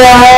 Yeah.